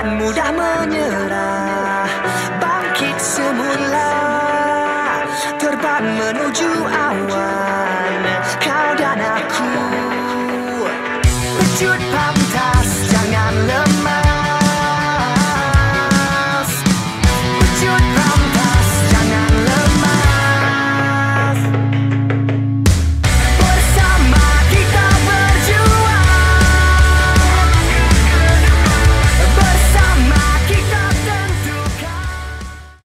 takkan mudah menyerah. Bangkit semula. Terbang menuju awan. Kau dan aku. Pecut pantas.